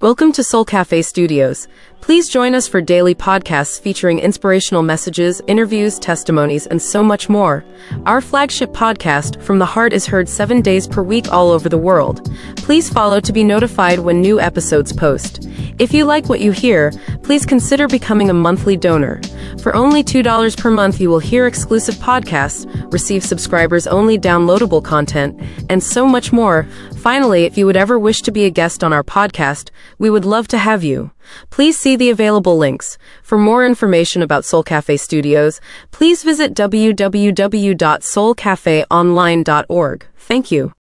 Welcome to Soul Cafe Studios. Please join us for daily podcasts featuring inspirational messages, interviews, testimonies, and so much more. Our flagship podcast, From the Heart, is heard seven days per week all over the world. Please follow to be notified when new episodes post. If you like what you hear, please consider becoming a monthly donor. For only $2 per month, you will hear exclusive podcasts, receive subscribers only downloadable content, and so much more. Finally, if you would ever wish to be a guest on our podcast, we would love to have you. Please see the available links. For more information about Soul Cafe Studios, please visit www.soulcafeonline.org. Thank you.